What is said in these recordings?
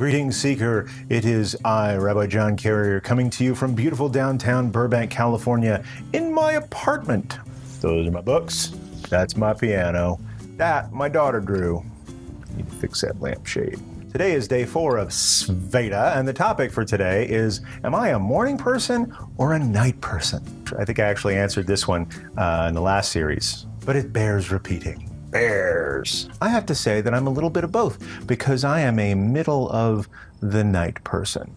Greetings, Seeker. It is I, Rabbi John Carrier, coming to you from beautiful downtown Burbank, California, in my apartment. Those are my books. That's my piano. That my daughter drew. Need to fix that lampshade. Today is day four of Sveda, and the topic for today is Am I a morning person or a night person? I think I actually answered this one uh, in the last series, but it bears repeating. Bears. I have to say that I'm a little bit of both because I am a middle of the night person.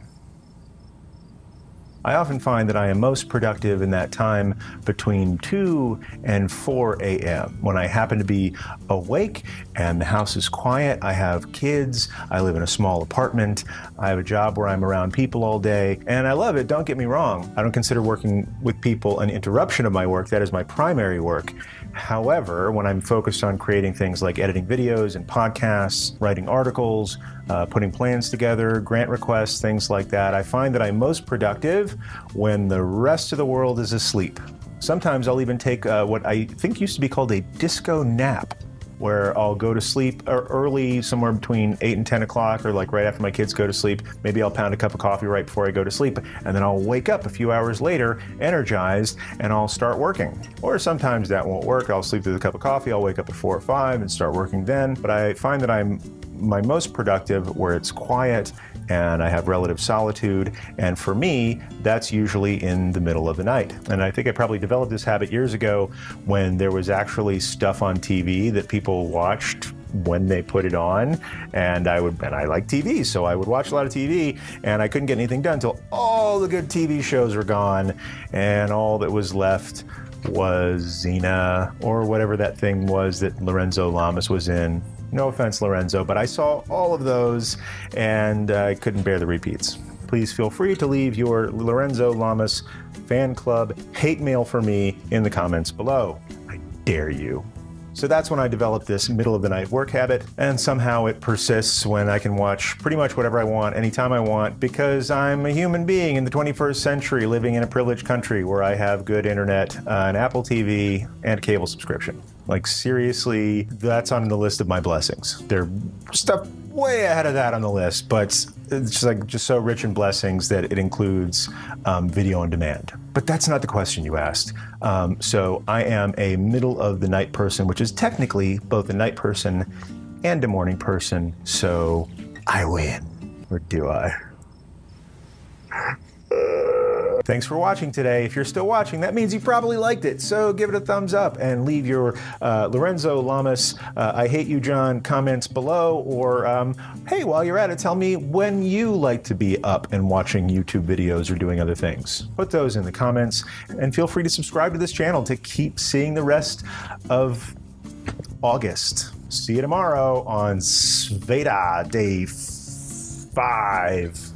I often find that I am most productive in that time between 2 and 4 a.m. when I happen to be awake and the house is quiet. I have kids. I live in a small apartment. I have a job where I'm around people all day and I love it. Don't get me wrong. I don't consider working with people an interruption of my work. That is my primary work. However, when I'm focused on creating things like editing videos and podcasts, writing articles, uh, putting plans together, grant requests, things like that, I find that I'm most productive when the rest of the world is asleep. Sometimes I'll even take uh, what I think used to be called a disco nap where I'll go to sleep early, somewhere between 8 and 10 o'clock, or like right after my kids go to sleep. Maybe I'll pound a cup of coffee right before I go to sleep, and then I'll wake up a few hours later, energized, and I'll start working. Or sometimes that won't work. I'll sleep through the cup of coffee, I'll wake up at 4 or 5 and start working then. But I find that I'm my most productive where it's quiet and I have relative solitude. And for me, that's usually in the middle of the night. And I think I probably developed this habit years ago when there was actually stuff on TV that people watched when they put it on and I would and I like TV so I would watch a lot of TV and I couldn't get anything done until all the good TV shows were gone and all that was left was Xena or whatever that thing was that Lorenzo Lamas was in no offense, Lorenzo, but I saw all of those and I uh, couldn't bear the repeats. Please feel free to leave your Lorenzo Lamas fan club hate mail for me in the comments below. I dare you. So that's when I developed this middle of the night work habit, and somehow it persists when I can watch pretty much whatever I want anytime I want because I'm a human being in the 21st century living in a privileged country where I have good internet, uh, an Apple TV, and a cable subscription. Like, seriously, that's on the list of my blessings. They're stuff way ahead of that on the list, but it's just like just so rich in blessings that it includes um, video on demand. But that's not the question you asked. Um, so I am a middle of the night person, which is technically both a night person and a morning person. So I win, or do I? Thanks for watching today. If you're still watching, that means you probably liked it. So give it a thumbs up and leave your uh, Lorenzo Lamas, uh, I hate you, John, comments below. Or, um, hey, while you're at it, tell me when you like to be up and watching YouTube videos or doing other things. Put those in the comments and feel free to subscribe to this channel to keep seeing the rest of August. See you tomorrow on Sveda Day 5.